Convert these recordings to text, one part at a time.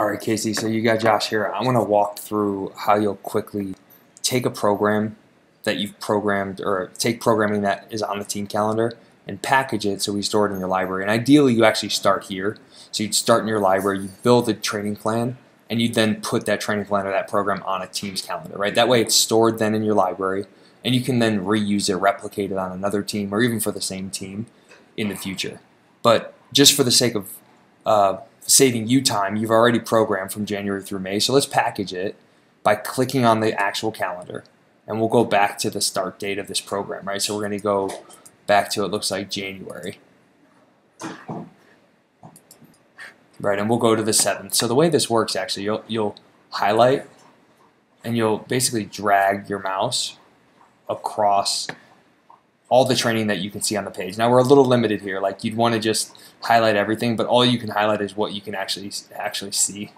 All right, Casey, so you got Josh here. I want to walk through how you'll quickly take a program that you've programmed or take programming that is on the team calendar and package it so we store it in your library. And ideally, you actually start here. So you'd start in your library, you build a training plan, and you then put that training plan or that program on a team's calendar, right? That way it's stored then in your library, and you can then reuse it, replicate it on another team, or even for the same team in the future. But just for the sake of uh, saving you time, you've already programmed from January through May. So let's package it by clicking on the actual calendar. And we'll go back to the start date of this program, right? So we're going to go back to it looks like January. Right, and we'll go to the 7th. So the way this works actually, you'll, you'll highlight and you'll basically drag your mouse across all the training that you can see on the page. Now we're a little limited here. Like you'd want to just highlight everything, but all you can highlight is what you can actually actually see,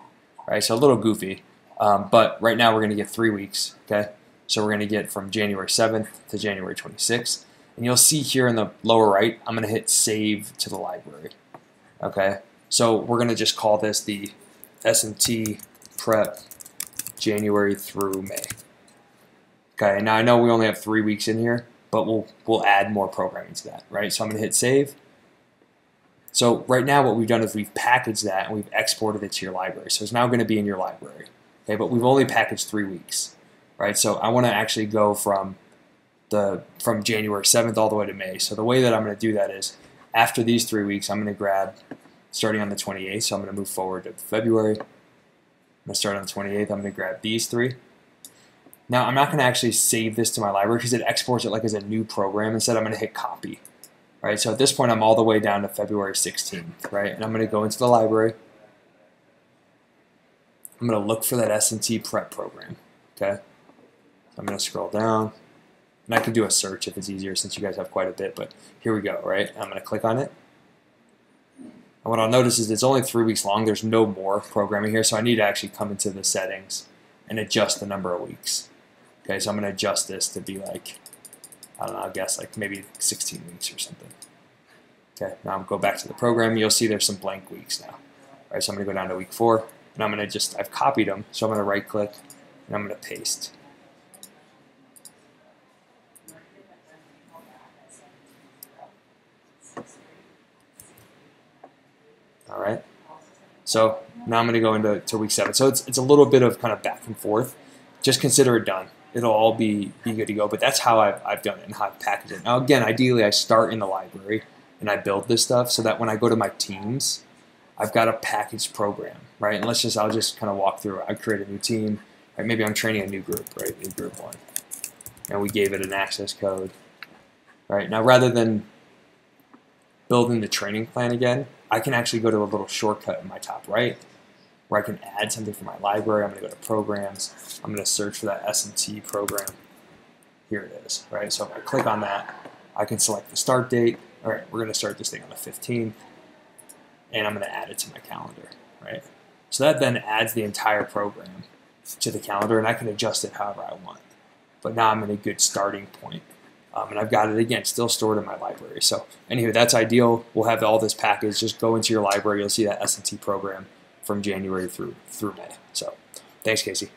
right? So a little goofy, um, but right now we're going to get three weeks. Okay, so we're going to get from January 7th to January 26th, and you'll see here in the lower right, I'm going to hit Save to the library. Okay, so we're going to just call this the S&T Prep January through May. Okay, now I know we only have three weeks in here, but we'll we'll add more programming to that, right? So I'm going to hit save. So right now what we've done is we've packaged that and we've exported it to your library. So it's now going to be in your library. Okay, but we've only packaged three weeks, right? So I want to actually go from the from January 7th all the way to May. So the way that I'm going to do that is after these three weeks, I'm going to grab starting on the 28th. So I'm going to move forward to February. I'm going to start on the 28th. I'm going to grab these three. Now, I'm not going to actually save this to my library because it exports it like as a new program. Instead, I'm going to hit copy. Right, so at this point, I'm all the way down to February 16th, right? And I'm going to go into the library. I'm going to look for that S&T prep program, okay? So I'm going to scroll down. And I can do a search if it's easier since you guys have quite a bit, but here we go, right? I'm going to click on it. And what I'll notice is it's only three weeks long. There's no more programming here, so I need to actually come into the settings and adjust the number of weeks. Okay, so I'm going to adjust this to be like, I don't know, I guess like maybe 16 weeks or something. Okay, now I'm go back to the program. You'll see there's some blank weeks now. All right, so I'm going to go down to week four, and I'm going to just, I've copied them, so I'm going to right click, and I'm going to paste. All right. So now I'm going to go into to week seven. So it's, it's a little bit of kind of back and forth. Just consider it done it'll all be, be good to go. But that's how I've, I've done it and how I've packaged it. Now, again, ideally, I start in the library and I build this stuff so that when I go to my teams, I've got a packaged program, right? And let's just, I'll just kind of walk through. I create a new team, right? Maybe I'm training a new group, right? New group one. And we gave it an access code, right? Now, rather than building the training plan again, I can actually go to a little shortcut in my top right where I can add something from my library. I'm going to go to programs. I'm going to search for that S&T program. Here it is, right? So if I click on that, I can select the start date. All right, we're going to start this thing on the 15th, and I'm going to add it to my calendar, right? So that then adds the entire program to the calendar, and I can adjust it however I want. But now I'm in a good starting point. Um, and I've got it again, still stored in my library. So anyway, that's ideal. We'll have all this package. Just go into your library. You'll see that S&T program from January through through May. So, thanks, Casey.